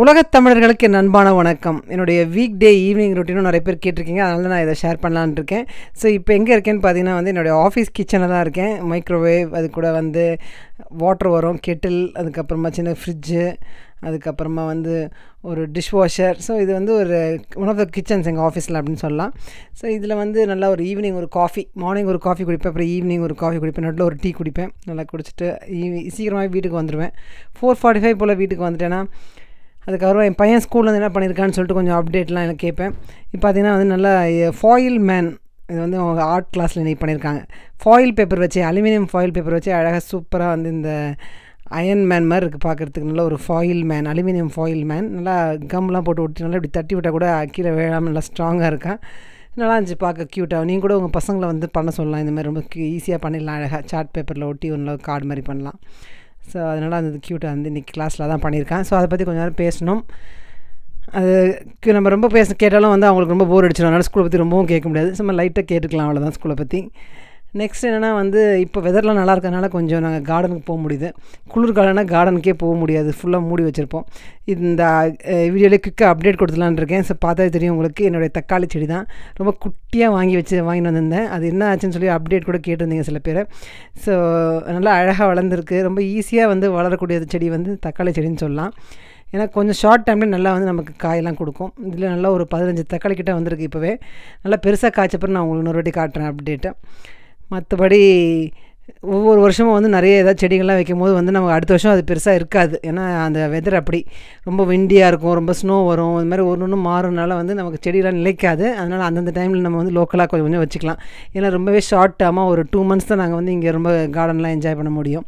உலகத் தமிழர்களுக்கு என் வணக்கம். என்னுடைய வீக் டே ஈவினிங் ரொட்டீனும் நிறைய பேர் கேட்டிருக்கீங்க. அதனால நான் இதை ஷேர் பண்ணலான் இருக்கேன். ஸோ இப்போ எங்கே இருக்கேன்னு பார்த்தீங்கன்னா வந்து என்னுடைய ஆஃபீஸ் கிச்சனில் தான் இருக்கேன். மைக்ரோவேவ் அது கூட வந்து வாட்டர் வரும் கெட்டில் அதுக்கப்புறமா சின்ன ஃப்ரிட்ஜு அதுக்கப்புறமா வந்து ஒரு டிஷ் வாஷர் ஸோ இது வந்து ஒரு ஒன் ஆஃப் த கிச்சன்ஸ் எங்கள் ஆஃபீஸில் அப்படின்னு சொல்லலாம். ஸோ இதில் வந்து நல்லா ஒரு ஈவினிங் ஒரு காஃபி மார்னிங் ஒரு காஃபி குடிப்பேன் அப்புறம் ஈவினிங் ஒரு காஃபி குடிப்பேன் நடுவில் ஒரு டீ குடிப்பேன். நல்லா குடிச்சிட்டு ஈவி சீக்கிரமாக வீட்டுக்கு வந்துடுவேன் ஃபோர் ஃபார்ட்டி ஃபைவ் போல் வீட்டுக்கு வந்துட்டேன்னா அதுக்கப்புறம் என் பையன் ஸ்கூலில் வந்து என்ன பண்ணியிருக்கான்னு சொல்லிட்டு கொஞ்சம் அப்டேட்லாம் எனக்கு கேட்பேன். இப்போ பார்த்தீங்கன்னா வந்து நல்லா ஃபாயில் மேன் இது வந்து அவங்க ஆர்ட் கிளாஸில் இன்னைக்கு பண்ணியிருக்காங்க ஃபாயில் பேப்பர் வச்சு அலுமினியம் ஃபாயில் பேப்பர் வச்சு அழகாக சூப்பராக வந்து இந்த அயன் மேன் மாதிரி இருக்குது பார்க்குறதுக்கு நல்ல ஒரு foil man aluminium foil man நல்லா கம்லாம் போட்டு ஒட்டி நல்லா இப்படி தட்டி விட்டால் கூட கீழே விழாமல் நல்லா ஸ்ட்ராங்காக இருக்கான் நல்லா இருந்துச்சு பார்க்க க்யூட்டாக நீங்கள் கூட உங்கள் பசங்களை வந்து பண்ண சொல்லலாம். இந்த மாதிரி ரொம்ப ஈஸியாக பண்ணிடலாம் அழகாக சார்ட் பேப்பரில் ஒட்டி ஒன்றும் கார்டு மாதிரி பண்ணலாம். ஸோ அதனால் அந்த க்யூட்டாக வந்து இன்றைக்கி கிளாஸில் தான் பண்ணியிருக்கேன். ஸோ அதை பற்றி கொஞ்சம் நேரம் பேசணும். அது நம்ம ரொம்ப பேச கேட்டாலும் வந்து அவங்களுக்கு ரொம்ப போர் அடிச்சிடும் அதனால் ஸ்கூலை பற்றி ரொம்பவும் கேட்க முடியாது. சும்மா லைட்டாக கேட்டுக்கலாம் அவ்வளோதான் ஸ்கூலை பற்றி நெக்ஸ்ட் என்னென்னா வந்து இப்போ வெதர்லாம் நல்லா இருக்கிறதுனால கொஞ்சம் நாங்கள் கார்டனுக்கு போக முடியுது. குளிர் காலம்னா கார்டனுக்கே போக முடியாது. ஃபுல்லாக மூடி வச்சுருப்போம். இந்த வீடியோவில் குயிக்காக அப்டேட் கொடுத்துலான் இருக்கேன். ஸோ பார்த்தா தெரியும் உங்களுக்கு. என்னுடைய தக்காளி செடி தான் ரொம்ப குட்டியாக வாங்கி வச்சு வாங்கிட்டு வந்திருந்தேன். அது என்ன ஆச்சுன்னு சொல்லி அப்டேட் கூட கேட்டிருந்தீங்க சில பேர். ஸோ நல்லா அழகாக வளர்ந்துருக்கு. ரொம்ப ஈஸியாக வந்து வளரக்கூடிய செடி வந்து தக்காளி செடின்னு சொல்லலாம். ஏன்னா கொஞ்சம் ஷார்ட் டைமில் நல்லா வந்து நமக்கு காயெல்லாம் கொடுக்கும். இதில் நல்லா ஒரு பதினஞ்சு தக்காளி கிட்டே வந்திருக்கு இப்போவே. நல்லா பெருசாக காய்ச்சப்பறம் நான் உங்களுக்கு இன்னொரு வாட்டி காட்டுறேன் அப்டேட்டை மற்றபடி ஒவ்வொரு வருஷமும் வந்து நிறைய ஏதாவது செடிகள்லாம் வைக்கும் போது வந்து நமக்கு அடுத்த வருஷம் அது பெருசாக இருக்காது. ஏன்னா அந்த வெதர் அப்படி. ரொம்ப விண்டியாக இருக்கும் ரொம்ப ஸ்னோ வரும். இது மாதிரி ஒன்று ஒன்று மாறுனால வந்து நமக்கு செடியெலாம் நிலைக்காது. அதனால் அந்தந்த டைமில் நம்ம வந்து லோக்கலாக கொஞ்சம் கொஞ்சம் வச்சுக்கலாம். ஏன்னா ரொம்பவே ஷார்ட் டேர்மாக ஒரு டூ மந்த்ஸ் தான் நாங்கள் வந்து இங்கே ரொம்ப கார்டன்லாம் என்ஜாய் பண்ண முடியும்.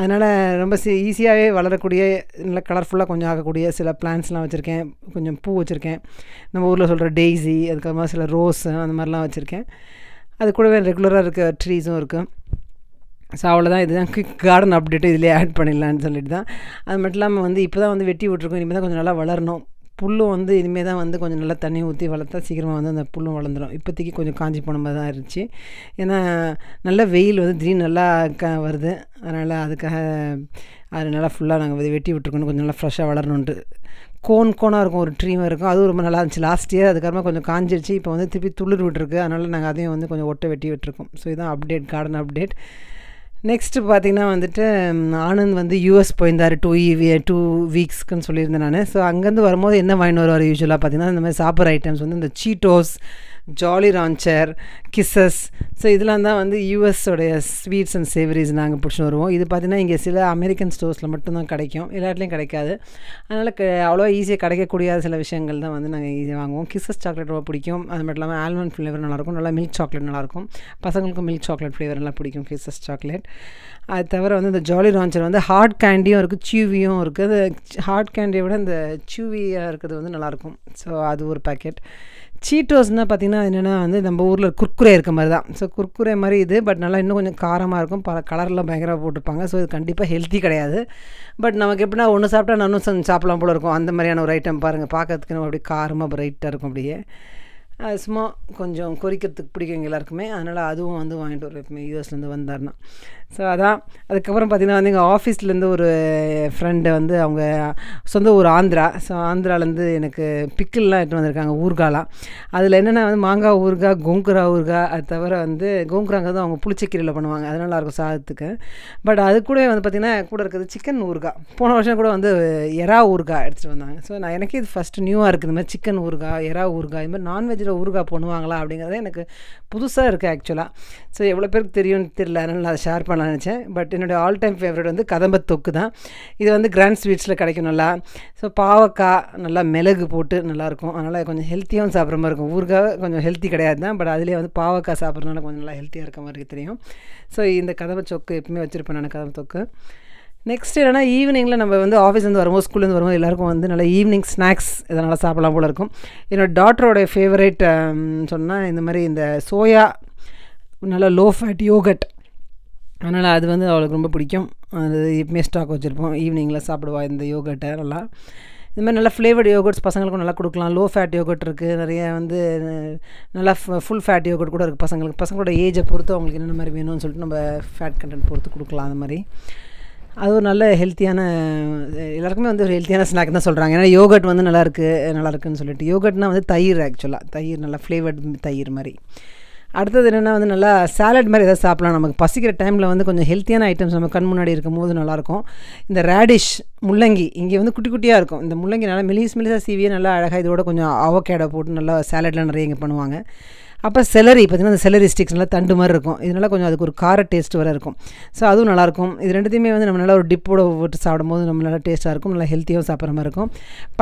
அதனால் ரொம்ப சி ஈஸியாகவே வளரக்கூடிய நல்ல கலர்ஃபுல்லாக கொஞ்சம் ஆகக்கூடிய சில பிளான்ஸ்லாம் வச்சுருக்கேன். கொஞ்சம் பூ வச்சுருக்கேன். நம்ம ஊரில் சொல்கிற டெய்ஸி அதுக்கப்புறமா சில ரோஸ் அந்த மாதிரிலாம் வச்சுருக்கேன். அது கூடவே ரெகுலராக இருக்க ட்ரீஸும் இருக்குது ஸோ அவ்வளோதான் இதுதான் குயிக் கார்டன் அப்டேட்டு இதிலே ஆட் பண்ணிடலான்னு சொல்லிட்டு தான். அது மட்டும் இல்லாமல் வந்து இப்போ தான் வந்து வெட்டி விட்ருக்கோம் இனிமேல் தான் கொஞ்சம் நல்லா வளரணும். புல்லும் வந்து இனிமேல் தான் வந்து கொஞ்சம் நல்லா தண்ணி ஊற்றி வளர்த்தா சீக்கிரமாக வந்து அந்த புல்லும் வளர்ந்துடும் இப்போதைக்கு கொஞ்சம் காஞ்சி போன மாதிரி தான் இருந்துச்சு. ஏன்னா நல்ல வெயில் வந்து திடீர்னு நல்லா க வருது. அதனால் அதுக்காக அது நல்லா ஃபுல்லாக நாங்கள் வெட்டி விட்ருக்கணும் கொஞ்சம் நல்லா ஃப்ரெஷ்ஷாக வளரணுன்ட்டு கோன் கோனாக இருக்கும் ஒரு ட்ரீமாக இருக்கும். அதுவும் ரொம்ப நல்லா இருந்துச்சு. லாஸ்ட் இயர் அதுக்கப்புறமா கொஞ்சம் காஞ்சிருச்சு. இப்போ வந்து திருப்பி துளிர் விட்டுருக்கு. அதனால் நாங்கள் அதையும் வந்து கொஞ்சம் ஒட்டை வெட்டி விட்டுருக்கோம். ஸோ இதுதான் அப்டேட் கார்டன் அப்டேட் நெக்ஸ்ட்டு பார்த்திங்கன்னா வந்துட்டு ஆனந்த் வந்து யூஎஸ் போயிருந்தார். டூ டூ வீக்ஸ்க்குன்னு சொல்லியிருந்தேன் நான். ஸோ அங்கேருந்து வரும்போது என்ன வாங்கிட்டு வருவார் யூஸ்வலாக பார்த்திங்கன்னா இந்த மாதிரி சாப்பிட்ற ஐட்டம்ஸ் வந்து இந்த Cheetos Jolly Rancher Kisses so இதெல்லாம் தான் வந்து யூஎஸோடைய ஸ்வீட்ஸ் அண்ட் சேவரிஸ் நாங்கள் பிடிச்சின்னு வருவோம். இது பார்த்திங்கன்னா இங்கே சில அமெரிக்கன் ஸ்டோர்ஸில் மட்டும்தான் கிடைக்கும். எல்லா இடத்துலையும் கிடைக்காது. அதனால் க அவ்வளோ ஈஸியாக கிடைக்கக்கூடிய சில விஷயங்கள் தான் வந்து நாங்கள் ஈஸியாக வாங்குவோம். கிஸ்ஸஸ் சாக்லேட் ரொம்ப பிடிக்கும். அது மட்டும் இல்லாமல் ஆல்மண்ட் ஃப்ளேவர் நல்லாயிருக்கும் நல்லா மில்க் சாக்லேட் நல்லாயிருக்கும் பசங்களுக்கும் மில்க் சாக்லேட் ஃப்ளேவர் நல்லா பிடிக்கும் கிஸ்ஸஸ் சாக்லேட் அது தவிர வந்து இந்த ஜாலி ரான்ச்சர் வந்து ஹார்ட் கேண்டியும் இருக்குது சியூவியும் இருக்குது அது ஹார்ட் கேண்டியை விட இந்த சியூவியாக இருக்கிறது வந்து நல்லாயிருக்கும் ஸோ அது ஒரு பேக்கெட் சீட்டோஸ்னால் பார்த்திங்கன்னா என்னென்னா வந்து நம்ம ஊரில் குர்குரே இருக்க மாதிரி தான். ஸோ குர்குரே மாதிரி இது பட் நல்லா இன்னும் கொஞ்சம் காரமாக இருக்கும். பல கலர்லாம் பயங்கரமாக போட்டிருப்பாங்க. ஸோ இது கண்டிப்பாக ஹெல்த்தி கிடையாது. பட் நமக்கு எப்படின்னா ஒன்று சாப்பிட்டா நானும் சாப்பிடலாம் போல இருக்கும். அந்த மாதிரியான ஒரு ஐட்டம் பாருங்கள் பார்க்கறதுக்கு நம்ம அப்படியே காரமாக ப்ரைட்டாக இருக்கும் அப்படியே. அது சும்மா கொஞ்சம் கொறிக்கிறதுக்கு பிடிக்கும் எல்லாருக்குமே. அதனால் அதுவும் வந்து வாங்கிட்டு வரும் எப்பவுமே யூஎஸ்லேருந்து வந்தார்னா ஸோ அதான் அதுக்கப்புறம் பார்த்திங்கன்னா வந்து எங்கள் ஆஃபீஸ்லேருந்து ஒரு ஃப்ரெண்டு வந்து அவங்க சொந்த ஊர் ஆந்திரா. ஸோ ஆந்திராலேருந்து எனக்கு பிக்கிள்லாம் எடுத்து வந்திருக்காங்க ஊர்காலாம் அதில் என்னென்னா வந்து மாங்காய் ஊறுகாய் கோங்குரா ஊறுகாய் அது தவிர வந்து கோங்குராங்கிறது அவங்க புளிச்சக்கீரையில் பண்ணுவாங்க. அது நல்லாயிருக்கும் சாதத்துக்கு. பட் அது கூட வந்து பார்த்திங்கன்னா கூட இருக்கிறது சிக்கன் ஊறுகாய். போன வருஷம் கூட வந்து எறா ஊறுகாய் எடுத்துகிட்டு வந்தாங்க. ஸோ நான் எனக்கு இது ஃபஸ்ட்டு நியூவாக இருக்குது. இந்த மாதிரி சிக்கன் ஊறுகாய் எறா ஊறுகாய் இது மாதிரி நான்வெஜ்ஜில் ஊறுகாய் பண்ணுவாங்களா அப்படிங்கிறது எனக்கு புதுசாக இருக்குது ஆக்சுவலாக ஸோ எவ்வளோ பேருக்கு தெரியும்னு தெரியல அதனால் நான் அதை ஷேர் பண்ண நினச்சேன். பட் என்னுடைய ஆல் டைம் ஃபேவரட் வந்து கதம்ப தொக்கு தான். இது வந்து கிராண்ட் ஸ்வீட்ஸில் கிடைக்கும் நல்லா. ஸோ பாவக்காய் நல்லா மிளகு போட்டு நல்லாயிருக்கும் அதனால் கொஞ்சம் ஹெல்த்தியாகவும் சாப்பிட்ற மாதிரி இருக்கும். ஊறுகாய் கொஞ்சம் ஹெல்த்தி கிடையாது தான் பட் அதுலேயே வந்து பாவக்காய் சாப்பிட்றதுனால கொஞ்சம் நல்லா ஹெல்த்தியாக இருக்க மாதிரி தெரியும். ஸோ இந்த கதம்ப தொக்கு எப்பவுமே வச்சுருப்பேன் நான் கதம்ப தொக்கு. நெக்ஸ்ட் என்னென்னா ஈவினிங்கில் நம்ம வந்து ஆஃபீஸ்லேருந்து வரும்போது ஸ்கூல்லேருந்து வரும்போது எல்லாருக்கும் வந்து நல்லா ஈவினிங் ஸ்நாக்ஸ் இதனால் சாப்பிடலாம் போல் இருக்கும். என்னோடய டாட்டரோடைய ஃபேவரேட் சொன்னால் இந்த மாதிரி இந்த சோயா நல்லா லோ ஃபேட் யோகட் அதனால் அது வந்து அவளுக்கு ரொம்ப பிடிக்கும். அது எப்பவுமே ஸ்டாக் வச்சுருப்போம். ஈவினிங்கில் சாப்பிடுவா இந்த யோகட்டை நல்லா. இந்த மாதிரி நல்லா ஃப்ளேவர்டு யோகர்ட்ஸ் பசங்களுக்கும் நல்லா கொடுக்கலாம். லோ ஃபேட் யோகர்ட் இருக்குது நிறைய வந்து நல்லா ஃபுல் ஃபேட் யோகர்ட் கூட இருக்குது பசங்களுக்கு. பசங்களோட ஏஜை பொறுத்து அவங்களுக்கு என்னென்ன மாதிரி வேணும்னு சொல்லிட்டு நம்ம ஃபேட் கண்டென்ட் பொறுத்து கொடுக்கலாம் அந்த மாதிரி. அது ஒரு நல்ல ஹெல்த்தியான எல்லாருக்குமே வந்து ஒரு ஹெல்த்தியான ஸ்நாக் தான் சொல்கிறாங்க ஏன்னா யோகட் வந்து நல்லாயிருக்கு நல்லாயிருக்குன்னு சொல்லிட்டு. யோகட்னா வந்து தயிர் ஆக்சுவலாக தயிர் நல்லா ஃப்ளேவர்ட் தயிர் மாதிரி. அடுத்தது என்னென்னா வந்து நல்லா சாலட் மாதிரி எதாவது சாப்பிட்லாம். நமக்கு பசிக்கிற டைமில் வந்து கொஞ்சம் ஹெல்த்தியான ஐட்டம்ஸ் நம்ம கண் முன்னாடி இருக்கும் போது நல்லாயிருக்கும் இந்த ரேடிஷ் முள்ளங்கி இங்கே வந்து குட்டி குட்டியாக இருக்கும். இந்த முள்ளங்கி நல்லா மெலிஸ் மெலிசாக சீவியே நல்லா அழகாக இதோட கொஞ்சம் அவக்கேடை போட்டு நல்லா சாலட்லாம் நிறைய இங்கே பண்ணுவாங்க. அப்போ செலரி பார்த்திங்கன்னா அந்த செலரி ஸ்டிக்ஸ் நல்லா தண்டு மாதிரி இருக்கும். இதனால் கொஞ்சம் அதுக்கு ஒரு கார டேஸ்ட் வர இருக்கும். ஸோ அதுவும் நல்லாயிருக்கும் இது ரெண்டுத்தையுமே வந்து நம்ம நல்லா ஒரு டிப்போட போட்டு சாப்பிடும் போது நம்ம நல்லா டேஸ்ட்டாக இருக்கும். நல்லா ஹெல்த்தியாகவும் சாப்பிட்ற மாதிரி இருக்கும்.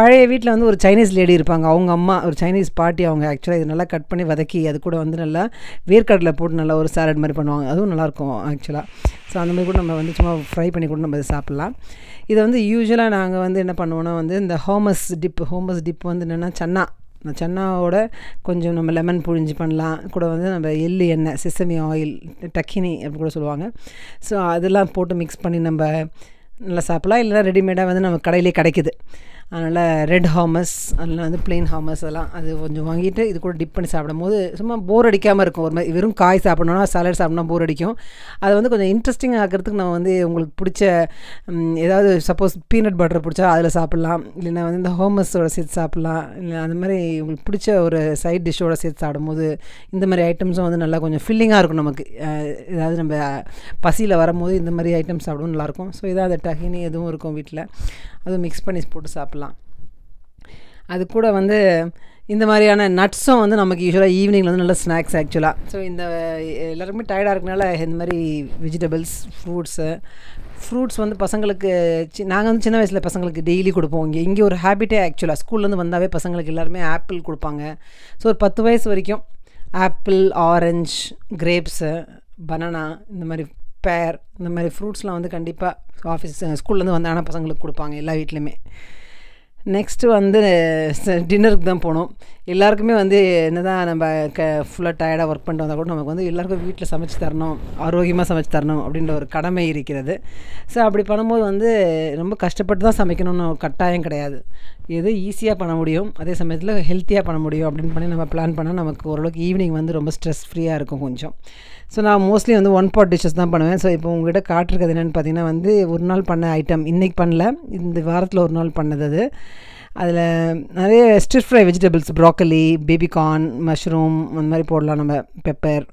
பழைய வீட்டில் வந்து ஒரு சைனீஸ் லேடி இருப்பாங்க. அவங்க அம்மா ஒரு சைனீஸ் பாட்டி அவங்க ஆக்சுவலாக இது நல்லா கட் பண்ணி வதக்கி அது கூட வந்து நல்லா வேர்க்கடலை போட்டு நல்லா ஒரு சாலட் மாதிரி பண்ணுவாங்க. அதுவும் நல்லாயிருக்கும் ஆக்சுவலாக ஸோ அந்த மாதிரி கூட நம்ம வந்து சும்மா ஃப்ரை பண்ணி கூட நம்ம சாப்பிட்லாம். இதை வந்து யூஸ்வலாக நாங்கள் வந்து என்ன பண்ணுவோன்னா வந்து இந்த ஹோமஸ் டிப் ஹோமஸ் டிப் வந்து என்னென்னா சன்னா. நான் சன்னாவோட கொஞ்சம் நம்ம லெமன் புழிஞ்சு பண்ணலாம். கூட வந்து நம்ம எள்ளு எண்ணெய் சிசமி ஆயில் டக்கினி அப்படி கூட சொல்லுவாங்க. ஸோ அதெல்லாம் போட்டு மிக்ஸ் பண்ணி நம்ம நல்லா சாப்பிட்லாம். இல்லைனா ரெடிமேடாக வந்து நம்ம கடையிலே கிடைக்குது. அதனால் ரெட் ஹாமஸ் அதில் வந்து பிளெயின் ஹாமஸ் அதெல்லாம் அது கொஞ்சம் வாங்கிட்டு இது கூட டிப் பண்ணி சாப்பிடும் போது சும்மா போர் அடிக்காமல் இருக்கும். ஒரு மாதிரி வெறும் காய் சாப்பிட்ணுன்னா சாலட் சாப்பிட்னா போர் அடிக்கும். அதை வந்து கொஞ்சம் இன்ட்ரெஸ்டிங் ஆக்கிறதுக்கு நம்ம வந்து உங்களுக்கு பிடிச்ச ஏதாவது சப்போஸ் பீனட் பட்டர் பிடிச்சா அதில் சாப்பிட்லாம். இல்லைனா வந்து இந்த ஹோமஸோட சேர்த்து சாப்பிட்லாம். இல்லை அந்த மாதிரி உங்களுக்கு பிடிச்ச ஒரு சைட் டிஷ்ஷோட சேர்த்து சாப்பிடும்போது இந்த மாதிரி ஐட்டம்ஸும் வந்து நல்லா கொஞ்சம் ஃபில்லிங்காக இருக்கும் நமக்கு. ஏதாவது நம்ம பசியில் வரும்போது இந்த மாதிரி ஐட்டம்ஸ் சாப்பிடும் நல்லாயிருக்கும் ஸோ இதாக அந்த டஹினி எதுவும் இருக்கும் வீட்டில் அதுவும் மிக்ஸ் பண்ணி போட்டு சாப்பிட்லாம். அது கூட வந்து இந்த மாதிரியான நட்ஸும் வந்து நமக்கு யூஸ்வலாக ஈவினிங்கில் வந்து நல்ல ஸ்நாக்ஸ் ஆக்சுவலாக ஸோ இந்த எல்லாருக்குமே டயர்டாக இருக்கனால இந்த மாதிரி வெஜிடபிள்ஸ் ஃப்ரூட்ஸு ஃப்ரூட்ஸ் வந்து பசங்களுக்கு சி நாங்கள் வந்து சின்ன வயசில் பசங்களுக்கு டெய்லி கொடுப்போம். இங்கே இங்கே ஒரு ஹேபிட்டே ஆக்சுவலாக ஸ்கூல்லேருந்து வந்தாவே பசங்களுக்கு எல்லாருமே ஆப்பிள் கொடுப்பாங்க. ஸோ ஒரு பத்து வயசு வரைக்கும் ஆப்பிள் ஆரஞ்ச் கிரேப்ஸு பனானா இந்த மாதிரி பேர் இந்த மாதிரி ஃப்ரூட்ஸ்லாம் வந்து கண்டிப்பாக ஆஃபீஸ் ஸ்கூல்லேருந்து வந்தாங்கன்னா பசங்களுக்கு கொடுப்பாங்க எல்லா வீட்லேயுமே. நெக்ஸ்ட்டு வந்து டின்னருக்கு தான் போனோம். எல்லாருக்குமே வந்து என்ன தான் நம்ம க ஃபுல்லாக டயர்டாக ஒர்க் பண்ணிட்டு வந்தால் கூட நமக்கு வந்து எல்லாருக்கும் வீட்டில் சமைச்சு தரணும் ஆரோக்கியமாக சமைச்சு தரணும் அப்படின்ற ஒரு கடமை இருக்கிறது. ஸோ அப்படி பண்ணும்போது வந்து ரொம்ப கஷ்டப்பட்டு தான் சமைக்கணும்னு கட்டாயம் கிடையாது. எது ஈஸியாக பண்ண முடியும் அதே சமயத்தில் ஹெல்த்தியாக பண்ண முடியும் அப்படின்னு பண்ணி நம்ம பிளான் பண்ணால் நமக்கு ஓரளவுக்கு ஈவினிங் வந்து ரொம்ப ஸ்ட்ரெஸ் ஃப்ரீயாக இருக்கும் கொஞ்சம். ஸோ நான் மோஸ்ட்லி வந்து ஒன் பாட் டிஷ்ஷஸ் தான் பண்ணுவேன். ஸோ இப்போ உங்கள்கிட்ட காட்டிருக்கிறது என்னென்னு பார்த்தீங்கன்னா வந்து ஒரு நாள் பண்ண ஐட்டம் இன்றைக்கி பண்ணல. இந்த வாரத்தில் ஒரு நாள் பண்ணது அது. அதில் நிறைய stir fry vegetables broccoli baby corn mushroom அந்த மாதிரி போடலாம் நம்ம. பெப்பர்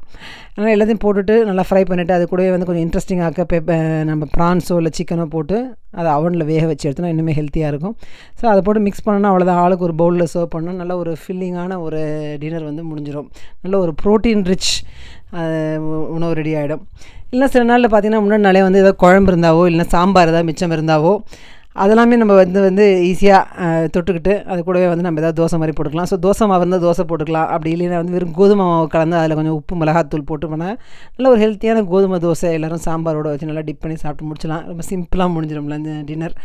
ஆனால் எல்லாத்தையும் போட்டுட்டு நல்லா ஃப்ரை பண்ணிவிட்டு அது கூடவே வந்து கொஞ்சம் இன்ட்ரெஸ்டிங்காக பெப்ப நம்ம ப்ரான்ஸோ இல்லை சிக்கனோ போட்டு அதை அவனில் வேக வச்சு எடுத்தோம்னா இன்னுமே ஹெல்த்தியாக இருக்கும். ஸோ அதை போட்டு மிக்ஸ் பண்ணோன்னா அவ்வளோதான் ஆளுக்கு ஒரு பவுலில் சர்வ் பண்ணோம் நல்ல ஒரு ஃபில்லிங்கான ஒரு டின்னர் வந்து முடிஞ்சிடும் நல்ல ஒரு ப்ரோட்டீன் ரிச் உணவு ரெடி ஆகிடும் இல்லை சில நாளில் பார்த்திங்கன்னா முன்னாடி நாளே வந்து ஏதாவது குழம்பு இருந்தாவோ இல்லைனா சாம்பார் ஏதாவது மிச்சம் இருந்தாவோ அதெல்லாமே நம்ம வந்து வந்து ஈஸியாக தொட்டுக்கிட்டு அது கூடவே வந்து நம்ம ஏதாவது தோசை மாதிரி போட்டுக்கலாம். ஸோ தோசை மாவு இருந்தால் தோசை போட்டுக்கலாம். அப்படி இல்லைன்னா வந்து வெறும் கோதுமை மாவு கலந்து அதில் கொஞ்சம் உப்பு மிளகாத்தூள் போட்டு போனால் நல்ல ஒரு ஹெல்த்தியான கோதுமை தோசை எல்லோரும் சாம்பாரோட வச்சு நல்லா டிப் பண்ணி சாப்பிட்டு முடிச்சலாம் ரொம்ப சிம்பிளாக முடிஞ்சிடும்ல இந்த டின்னர்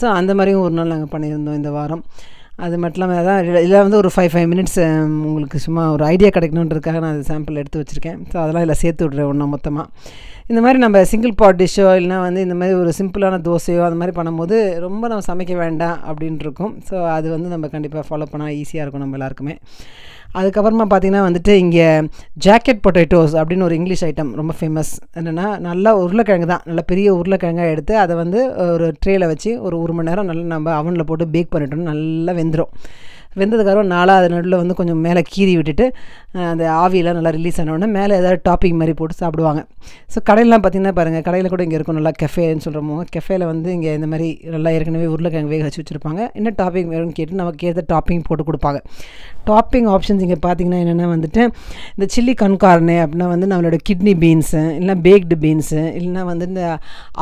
ஸோ அந்த மாதிரியும் ஒரு நாள் நாங்கள் பண்ணியிருந்தோம் இந்த வாரம். அது மட்டும் இல்லாமல் அதான் இதில் வந்து ஒரு ஃபைவ் ஃபைவ் மினிட்ஸ் உங்களுக்கு சும்மா ஒரு ஐடியா கிடைக்கணுன்றதுக்காக நான் அது சாம்பிள் எடுத்து வச்சுருக்கேன். ஸோ அதெல்லாம் இதில் சேர்த்து விட்றேன் ஒன்றா மொத்தமாக இந்த மாதிரி நம்ம சிங்கிள் பாட் டிஷ்ஷோ இல்லைனா வந்து இந்த மாதிரி ஒரு சிம்பிளான தோசையோ அந்த மாதிரி பண்ணும்போது ரொம்ப நம்ம சமைக்க வேண்டாம் அப்படின்ட்டு இருக்கும். ஸோ அது வந்து நம்ம கண்டிப்பாக ஃபாலோ பண்ணால் ஈஸியாக இருக்கும் நம்ம எல்லாருக்குமே. அதுக்கப்புறமா பார்த்திங்கன்னா வந்துட்டு இங்கே ஜாக்கெட் பொட்டேட்டோஸ் அப்படின்னு ஒரு இங்கிலீஷ் ஐட்டம் ரொம்ப ஃபேமஸ் என்னென்னா நல்லா உருளைக்கிழங்கு தான். நல்லா பெரிய உருளைக்கிழங்காக எடுத்து அதை வந்து ஒரு ட்ரேயில் வச்சு ஒரு ஒரு மணி நேரம் நல்லா நம்ம அவனில் போட்டு பேக் பண்ணிட்டோம்னா நல்லா வெந்துடும் வெந்ததுக்கப்புறம் நாலாவது நடுவில் வந்து கொஞ்சம் மேலே கீறி விட்டுட்டு அந்த ஆவியெல்லாம் நல்லா ரிலீஸ் ஆனோடனே மேலே ஏதாவது டாப்பிங் மாதிரி போட்டு சாப்பிடுவாங்க. ஸோ கடையிலாம் பார்த்திங்கன்னா பாருங்கள் கடையில் கூட இங்கே இருக்கும் நல்லா கெஃபேன்னு சொல்கிறோமோ கெஃபேல வந்து இங்கே இந்த மாதிரி நல்லா ஏற்கனவே உருளைக்கிழங்கு வேக வச்சு வச்சுருப்பாங்க. என்ன டாப்பிங் வேணும்னு கேட்டு நமக்கு ஏற்ற டாப்பிங் போட்டு கொடுப்பாங்க. டாப்பிங் ஆப்ஷன்ஸ் இங்கே பார்த்திங்கன்னா என்னென்னா வந்துட்டு இந்த சில்லி கண்கார்னு அப்படின்னா வந்து நம்மளோட கிட்னி பீன்ஸு இல்லைனா பேக்டு பீன்ஸு இல்லைனா வந்து இந்த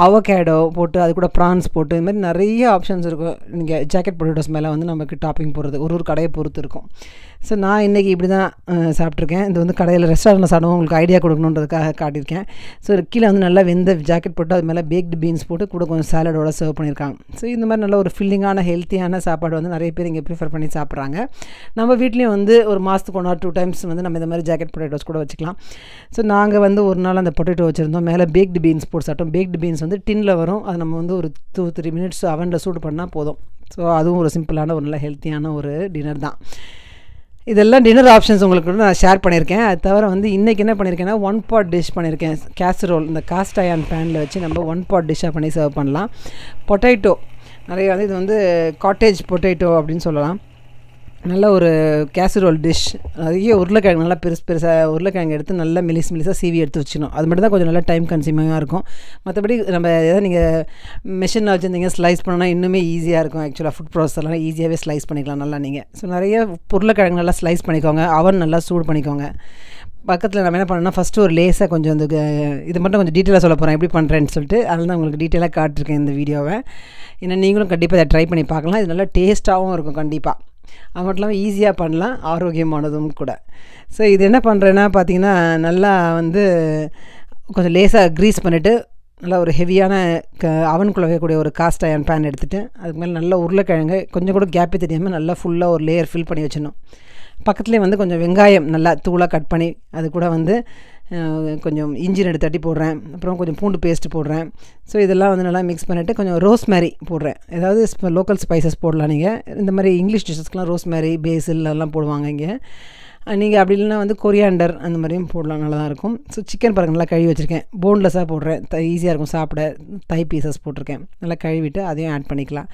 அவகேடோ போட்டு அது கூட ப்ரான்ஸ் போட்டு இது மாதிரி நிறைய ஆப்ஷன்ஸ் இருக்கும். நீங்கள் ஜாக்கெட் பொட்டேட்டோஸ் மேலே வந்து நமக்கு டாப்பிங் போடுறது. ஒரு ஒரு கடையை பொறுத்து இருக்கும். ஸோ நான் இன்றைக்கி இப்படி தான் சாப்பிட்ருக்கேன் இது வந்து கடையில் ரெஸ்டாரண்ட்டில் சாப்பிடுவோம் உங்களுக்கு ஐடியா கொடுக்கணுன்றதுக்காக காட்டியிருக்கேன். ஸோ கீழே வந்து நல்லா வெந்த ஜாக்கெட் போட்டு அது மேலே பேக்டு பீன்ஸ் போட்டு கூட கொஞ்சம் சாலடோட சர்வ் பண்ணியிருக்காங்க. ஸோ இந்த மாதிரி நல்ல ஒரு ஃபில்லிங்கான ஹெல்த்தியான சாப்பாடு வந்து நிறைய பேர் இங்கே ப்ரிஃபர் பண்ணி சாப்பிட்றாங்க. நம்ம வீட்லேயும் வந்து ஒரு மாதத்துக்கு ஒன் ஆர் டூ டைம்ஸ் வந்து நம்ம இந்த மாதிரி ஜாக்கெட் பொட்டேட்டோஸ் கூட வச்சுக்கலாம். ஸோ நாங்கள் வந்து ஒரு நாள் அந்த பொட்டேட்டோ வச்சுருந்தோம். மேலே பேக்டு பீன்ஸ் போட்டு சாப்பிட்டோம். பேக்டு பீன்ஸ் வந்து டின்னில் வரும். அது நம்ம வந்து ஒரு டூ த்ரீ மினிட்ஸ் அவனில் சூடு பண்ணால் போதும். ஸோ அதுவும் ஒரு சிம்பிளான ஒரு நல்ல ஹெல்த்தியான ஒரு டின்னர் தான். இதெல்லாம் டின்னர் ஆப்ஷன்ஸ் உங்களுக்கு கூட நான் ஷேர் பண்ணியிருக்கேன். அது தவிர வந்து இன்றைக்கி என்ன பண்ணியிருக்கேன்னா ஒன் பாட் டிஷ் பண்ணியிருக்கேன். கேசரோல் இந்த காஸ்ட் அயான் பேனில் வச்சு நம்ம ஒன் பாட் டிஷ்ஷாக பண்ணி சர்வ் பண்ணலாம். பொட்டேட்டோ நிறைய வந்து இது வந்து காட்டேஜ் பொட்டேட்டோ அப்படின்னு சொல்லலாம். நல்ல ஒரு கேசரோல் டிஷ் நிறைய உருளைக்கிழங்கு நல்லா பெருசு பெருசாக உருளைக்கிழங்கு எடுத்து நல்லா மெலிஸ் மெலிசாக சீவி எடுத்து வச்சுக்கணும் அது மட்டும் தான் கொஞ்சம் நல்லா டைம் கன்சியூமிங்காக இருக்கும். மற்றபடி நம்ம எதாவது நீங்கள் மிஷினில் வச்சுருந்தீங்க ஸ்லைஸ் பண்ணால் இன்னுமே ஈஸியாக இருக்கும். ஆக்சுவலாக ஃபுட் ப்ராசஸ்லாம் ஈஸியாகவே ஸ்லைஸ் பண்ணிக்கலாம் நல்லா நீங்கள் ஸோ நிறைய உருளைக்கிழங்கு நல்லா ஸ்லைஸ் பண்ணிக்கோங்க. அவன் நல்லா சூடு பண்ணிக்கோங்க. பக்கத்தில் நம்ம என்ன பண்ணணும்னா ஃபஸ்ட்டு ஒரு லேஸாக கொஞ்சம் இந்த இது மட்டும் கொஞ்சம் டீட்டெயிலாக சொல்ல போகிறேன் எப்படி பண்ணுறேன்னு சொல்லிட்டு அதனால தான் உங்களுக்கு டீட்டெயிலாக காட்டிருக்கேன் இந்த வீடியோவை ஏன்னா நீங்களும் கண்டிப்பாக அதை ட்ரை பண்ணி பார்க்கலாம். இது நல்லா டேஸ்ட்டாகவும் இருக்கும் கண்டிப்பாக அது மட்டும் இல்லாமல் ஈஸியாக பண்ணலாம் ஆரோக்கியமானதும் கூட. ஸோ இது என்ன பண்ணுறேன்னா பார்த்தீங்கன்னா நல்லா வந்து கொஞ்சம் லேசாக க்ரீஸ் பண்ணிவிட்டு நல்லா ஒரு ஹெவியான க அவன் வைக்கக்கூடிய ஒரு காஸ்ட் அயன் பேன் எடுத்துகிட்டு அதுக்கு மேலே நல்லா உருளைக்கிழங்கு கொஞ்சம் கூட கேப்பே தெரியாமல் நல்லா ஃபுல்லாக ஒரு லேயர் ஃபில் பண்ணி வச்சிடணும். பக்கத்துலேயே வந்து கொஞ்சம் வெங்காயம் நல்லா தூளாக கட் பண்ணி அது கூட வந்து கொஞ்சம் இஞ்சி ரெண்டு தட்டி போடுறேன். அப்புறம் கொஞ்சம் பூண்டு பேஸ்ட்டு போடுறேன். ஸோ இதெல்லாம் வந்து நல்லா மிக்ஸ் பண்ணிவிட்டு கொஞ்சம் ரோஸ் மேரி போடுறேன். ஏதாவது லோக்கல் ஸ்பைசஸ் போடலாம் நீங்கள் இந்த மாதிரி இங்கிலீஷ் டிஷ்ஷஸ்க்கெலாம் ரோஸ் மேரி பேசில் எல்லாம் போடுவாங்க இங்கே. நீங்கள் அப்படி இல்லைன்னா வந்து கொரியாண்டர் அந்த மாதிரியும் போடலாம் நல்லா தான் இருக்கும். ஸோ சிக்கன் பாருங்கள் நல்லா கழுவி வச்சுருக்கேன். போன்லெஸ்ஸாக போடுறேன். த ஈஸியாக இருக்கும் சாப்பிட. தை பீசஸ் போட்டிருக்கேன். நல்லா கழுவிட்டு அதையும் ஆட் பண்ணிக்கலாம்.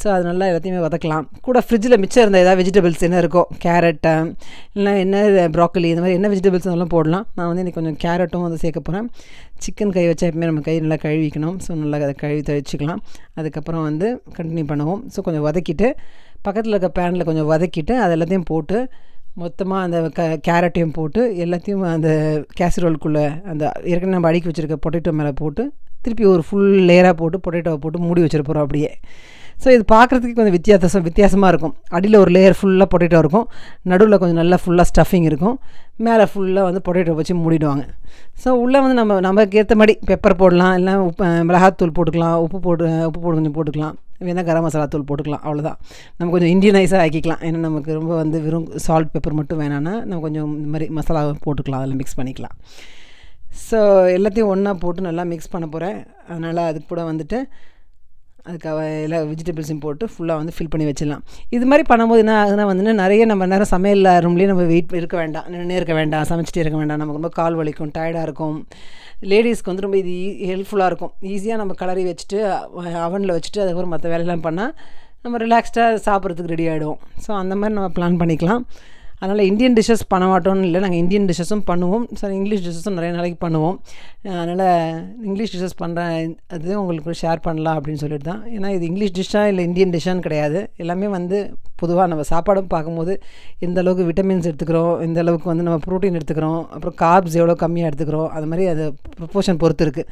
ஸோ அது நல்லா எல்லாத்தையுமே வதக்கலாம். கூட ஃப்ரிட்ஜில் மிச்சம் இருந்த ஏதாவது வெஜிடபிள்ஸ் என்ன இருக்கோ கேரட்டை இல்லை என்ன ப்ராக்கலி இந்த மாதிரி என்ன வெஜிடபிள்ஸ் அதெல்லாம் போடலாம். நான் வந்து இன்றைக்கி கொஞ்சம் கேரட்டும் வந்து சேர்க்க போகிறேன் சிக்கன் கை வச்சா எப்பவுமே நம்ம கை நல்லா கழுவிக்கணும். ஸோ நல்லா அதை கழுவி தழிச்சிக்கலாம் அதுக்கப்புறம் வந்து கண்டினியூ பண்ணுவோம். ஸோ கொஞ்சம் வதக்கிட்டு பக்கத்தில் இருக்க பேனில் கொஞ்சம் வதக்கிட்டு அது எல்லாத்தையும் போட்டு மொத்தமாக அந்த க கேரட்டையும் போட்டு எல்லாத்தையும் அந்த கேசரோலுக்குள்ளே அந்த ஏற்கனவே நம்ம அடுக்கி வச்சுருக்க பொட்டேட்டோ மேலே போட்டு திருப்பி ஒரு ஃபுல் லேயராக போட்டு பொட்டேட்டோவை போட்டு மூடி வச்சுருப்போம் அப்படியே. ஸோ இது பார்க்குறதுக்கு கொஞ்சம் வித்தியாசம் வித்தியாசமாக இருக்கும். அடியில் ஒரு லேயர் ஃபுல்லாக பொட்டேட்டோ இருக்கும். நடுவில் கொஞ்சம் நல்லா ஃபுல்லாக ஸ்டஃபிங் இருக்கும். மேலே ஃபுல்லாக வந்து பொட்டேட்டோ வச்சு மூடிடுவாங்க. ஸோ உள்ளே வந்து நம்ம நமக்கு ஏற்ற மாதிரி பெப்பர் போடலாம். இல்லை உப்பு மிளகாத்தூள் போட்டுக்கலாம். உப்பு போட்டு உப்பு போட்டு கொஞ்சம் போட்டுக்கலாம். வேணால் கரம் மசாலா தூள் போட்டுக்கலாம். அவ்வளோதான் நம்ம கொஞ்சம் இண்டியனைஸாக ஆக்கிக்கலாம். ஏன்னா நமக்கு ரொம்ப வந்து வெறும் சால்ட் பெப்பர் மட்டும் வேணான்னா நம்ம கொஞ்சம் இந்த மாதிரி மசாலா போட்டுக்கலாம். அதில் மிக்ஸ் பண்ணிக்கலாம். ஸோ எல்லாத்தையும் ஒன்றா போட்டு நல்லா மிக்ஸ் பண்ண போகிறேன் அதனால் அதுக்கு கூட வந்துட்டு அதுக்காக எல்லா வெஜிடபிள்ஸையும் போட்டு ஃபுல்லாக வந்து ஃபில் பண்ணி வச்சிடலாம். இது மாதிரி பண்ணும்போது என்ன ஆகுதுன்னா வந்து நிறைய நம்ம நேரம் சமையல் ரூம்லேயே நம்ம வெயிட் இருக்க வேண்டாம். நின்று இருக்க வேண்டாம். சமைச்சிட்டே இருக்க வேண்டாம். நமக்கு ரொம்ப கால் வலிக்கும் டயர்டாக இருக்கும். லேடிஸ்க்கு வந்து ரொம்ப இது e-, ஹெல்ப்ஃபுல்லாக இருக்கும். ஈஸியாக நம்ம கலரி வச்சுட்டு அவனில் வச்சுட்டு அதுக்கப்புறம் மற்ற வேலையெல்லாம் பண்ணால் நம்ம ரிலாக்ஸ்டாக சாப்பிட்றதுக்கு ரெடி ஆகிடும் ஸோ அந்த மாதிரி நம்ம பிளான் பண்ணிக்கலாம். அதனால் இந்தியன் டிஷ்ஷஸ் பண்ண மாட்டோம்னு இல்லை நாங்கள் இந்தியன் டிஷ்ஷஸும் பண்ணுவோம். சார் இங்கிலீஷ் டிஷ்ஷஸும் நிறைய நாளைக்கு பண்ணுவோம். அதனால் இங்கிலீஷ் டிஷ்ஷஸ் பண்ணுறேன் அது உங்களுக்கு ஷேர் பண்ணலாம் அப்படின்னு சொல்லிட்டு தான் ஏன்னா இது இங்கிலீஷ் டிஷ்ஷாக இல்லை இந்தியன் டிஷ்ஷான்னு கிடையாது. எல்லாமே வந்து பொதுவாக நம்ம சாப்பாடும் பார்க்கும்போது எந்த அளவுக்கு விட்டமின்ஸ் எடுத்துக்கிறோம் எந்த அளவுக்கு வந்து நம்ம ப்ரோட்டீன் எடுத்துக்கிறோம் அப்புறம் கார்ப்ஸ் எவ்வளோ கம்மியாக எடுத்துக்கிறோம் அது மாதிரி அது ப்ரொபோஷன் பொறுத்து இருக்குது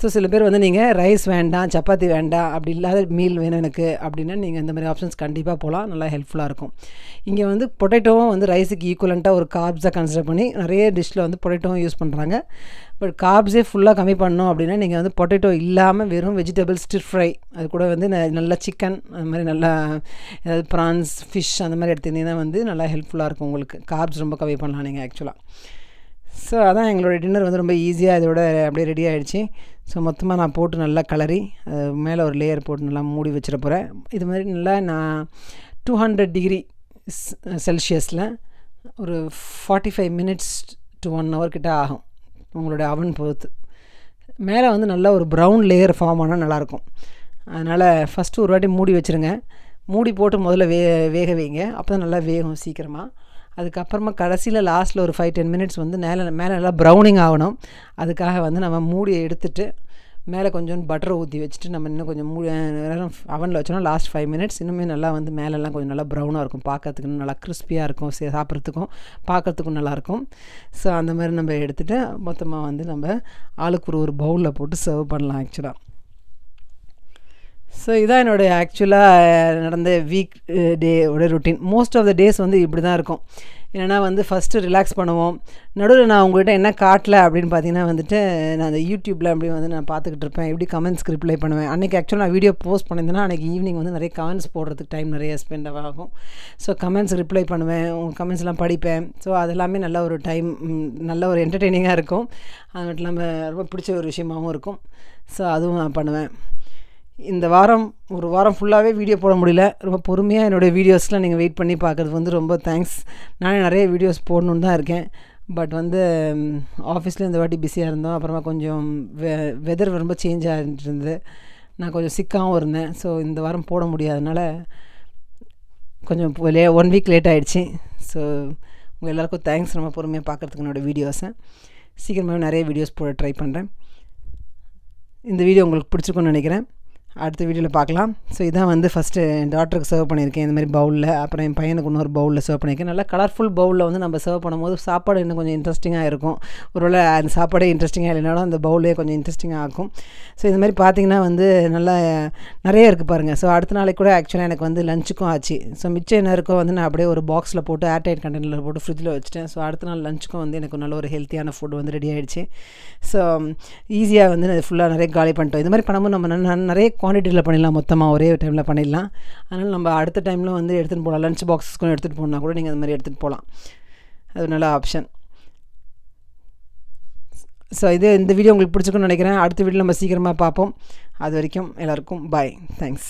ஸோ சில பேர் வந்து நீங்கள் ரைஸ் வேண்டாம் சப்பாத்தி வேண்டாம் அப்படி இல்லாத மீல் வேணும் எனக்கு அப்படின்னா நீங்கள் இந்த மாதிரி ஆப்ஷன்ஸ் கண்டிப்பாக போகலாம் நல்லா ஹெல்ப்ஃபுல்லாக இருக்கும். இங்கே வந்து பொட்டேட்டோவும் வந்து ரைஸுக்கு ஈக்குவலண்ட்டாக ஒரு கார்ப்ஸாக கன்சிடர் பண்ணி நிறைய டிஷ்ஷில் வந்து பொட்டேட்டோவும் யூஸ் பண்ணுறாங்க பட் கார்ப்ஸே ஃபுல்லாக கம்மி பண்ணோம் அப்படின்னா நீங்கள் வந்து பொட்டேட்டோ இல்லாமல் வெறும் வெஜிடபிள் ஸ்டிர் ஃப்ரை அது கூட வந்து நல்லா சிக்கன் அது மாதிரி நல்லா ஏதாவது ப்ரான்ஸ் ஃபிஷ் அந்த மாதிரி எடுத்திருந்தீங்கன்னா வந்து நல்லா ஹெல்ப்ஃபுல்லாக இருக்கும் உங்களுக்கு. கார்ப்ஸ் ரொம்ப கம்மி பண்ணலாம் நீங்கள் ஆக்சுவலாக ஸோ அதான் எங்களோட டின்னர் வந்து ரொம்ப ஈஸியாக இதோட அப்படியே ரெடி ஆகிடுச்சு ஸோ மொத்தமாக நான் போட்டு நல்லா கலரி மேலே ஒரு லேயர் போட்டு நல்லா மூடி வச்சிட போகிறேன் இது மாதிரி நல்லா நான் டூ ஹண்ட்ரட் டிகிரி செல்சியஸில் ஒரு forty five minutes to one hour கிட்டே ஆகும் உங்களுடைய அவன் பொறுத்து. மேலே வந்து நல்லா ஒரு ப்ரௌன் லேயர் ஃபார்ம் ஆனால் நல்லாயிருக்கும் அதனால் ஃபஸ்ட்டு ஒரு வாட்டி மூடி வச்சுருங்க. மூடி போட்டு முதல்ல வே வேக வைங்க. அப்போ தான் நல்லா வேகும் சீக்கிரமாக அதுக்கப்புறமா கடைசியில் லாஸ்ட்டில் ஒரு ஃபைவ் டென் மினிட்ஸ் வந்து மேலே மேலே நல்லா ப்ரௌனிங் ஆகணும். அதுக்காக வந்து நம்ம மூடியை எடுத்துட்டு மேலே கொஞ்சம் பட்டரை ஊற்றி வச்சுட்டு நம்ம இன்னும் கொஞ்சம் மூ நேரம் அவனில் வச்சோன்னா லாஸ்ட் ஃபைவ் மினிட்ஸ் இன்னுமே நல்லா வந்து மேலெல்லாம் கொஞ்சம் நல்லா ப்ரௌனாக இருக்கும். பார்க்கறதுக்கு நல்லா கிறிஸ்பியாக இருக்கும். சாப்பிட்றதுக்கும் பார்க்குறதுக்கும் நல்லாயிருக்கும் ஸோ அந்த மாதிரி நம்ம எடுத்துகிட்டு மொத்தமாக வந்து நம்ம ஆளுக்கு ஒரு ஒரு பவுலில் போட்டு சர்வ் பண்ணலாம் ஆக்சுவலாக ஸோ இதான் என்னுடைய ஆக்சுவலாக நடந்த week டேவோட routine most of the days வந்து இப்படி தான் இருக்கும். என்னென்னா வந்து ஃபஸ்ட்டு ரிலாக்ஸ் பண்ணுவோம். நடுவில் நான் உங்கள்கிட்ட என்ன காட்டல அப்படின்னு பார்த்தீங்கன்னா வந்துட்டு நான் அந்த யூடியூப்பில் அப்படி வந்து நான் பார்த்துக்கிட்டு இருப்பேன். எப்படி கமெண்ட்ஸ்க்கு ரிப்ளை பண்ணுவேன். அன்றைக்கி ஆக்சுவலாக நான் வீடியோ போஸ்ட் பண்ணியிருந்தேன்னா அன்றைக்கி ஈவினிங் வந்து நிறைய கமெண்ட்ஸ் போடுறதுக்கு டைம் நிறைய ஸ்பெண்ட் ஆகும். ஸோ கமெண்ட்ஸ் ரிப்ளை பண்ணுவேன். உங்கள் கமெண்ட்ஸ்லாம் படிப்பேன். ஸோ அதெல்லாமே நல்ல ஒரு டைம் நல்ல ஒரு என்டர்டெய்னிங்காக இருக்கும். அது மட்டும் இல்லாமல் ரொம்ப பிடிச்ச ஒரு விஷயமாகவும் இருக்கும். ஸோ அதுவும் நான் பண்ணுவேன். இந்த வாரம் ஒரு வாரம் ஃபுல்லாகவே வீடியோ போட முடியல. ரொம்ப பொறுமையாக என்னுடைய வீடியோஸ்லாம் நீங்கள் வெயிட் பண்ணி பார்க்குறது வந்து ரொம்ப தேங்க்ஸ் நானே நிறைய வீடியோஸ் போடணுன்னு தான் இருக்கேன். பட் வந்து ஆஃபீஸில் இந்த வாட்டி பிஸியாக இருந்தோம். அப்புறமா கொஞ்சம் வெ வெதர் ரொம்ப சேஞ்ச் ஆகிட்டு இருந்தது நான் கொஞ்சம் சிக்காகவும் இருந்தேன். ஸோ இந்த வாரம் போட முடியாதனால கொஞ்சம் லே ஒன் வீக் லேட் ஆகிடுச்சு ஸோ உங்கள் எல்லாேருக்கும் தேங்க்ஸ் ரொம்ப பொறுமையாக பார்க்குறதுக்கு என்னோடய வீடியோஸை சீக்கிரமாகவே நிறைய வீடியோஸ் போட ட்ரை பண்ணுறேன் இந்த வீடியோ உங்களுக்கு பிடிச்சிருக்குன்னு நினைக்கிறேன். அடுத்த வீடியோவில் பார்க்கலாம். ஸோ இதான் வந்து ஃபஸ்ட்டு என் டாக்டருக்கு சர்வ் பண்ணியிருக்கேன். இந்த மாதிரி பவுலில் அப்புறம் என் பையனுக்கு இன்னொரு பவுலில் சர்வ் பண்ணியிருக்கேன். நல்லா கலர்ஃபுல் பவுலில் வந்து நம்ம சர்வ் பண்ணும்போது சாப்பாடு இன்னும் கொஞ்சம் இன்ட்ரெஸ்டிங்காக இருக்கும். ஒருவேளை அந்த சாப்பாடே இன்ட்ரெஸ்டிங்காக இல்லைனாலும் அந்த பவுலே கொஞ்சம் இன்ட்ரெஸ்டிங்காக ஆகும் ஸோ இந்த மாதிரி பார்த்திங்கன்னா வந்து நல்லா நிறைய இருக்குது பாருங்கள் ஸோ அடுத்த நாளைக்கு கூட ஆக்சுவலாக எனக்கு வந்து லஞ்சுக்கும் ஆச்சு. ஸோ மிச்சம் என்ன இருக்கோ வந்து நான் அப்படியே ஒரு பாக்ஸில் போட்டு ஏர்டைட் கண்டெய்னரில் போட்டு ஃப்ரிட்ஜில் வச்சுட்டேன். ஸோ அடுத்த நாள் லஞ்சுக்கும் வந்து எனக்கு நல்ல ஒரு ஹெல்த்தியான ஃபுட் வந்து ரெடி ஆகிடுச்சு ஸோ ஈஸியாக வந்து ஃபுல்லாக நிறைய காலி பண்ணிட்டோம். இது மாதிரி பண்ணும்போது நம்ம நிறைய குவான்டிட்டியில் பண்ணிடலாம் மொத்தமாக ஒரே டைமில் பண்ணிடலாம். அதனால் நம்ம அடுத்த டைமில் வந்து எடுத்துகிட்டு போகலாம் லன்ச் பாக்ஸஸ்க்கும் எடுத்துகிட்டு போனால் கூட நீங்கள் அந்த மாதிரி எடுத்துகிட்டு போகலாம் அது நல்ல ஆப்ஷன் ஸோ இது இந்த வீடியோ உங்களுக்கு பிடிச்சிருக்குன்னு நினைக்கிறேன். அடுத்த வீடியோ நம்ம சீக்கிரமாக பார்ப்போம். அது வரைக்கும் எல்லாருக்கும் பாய் தேங்க்ஸ்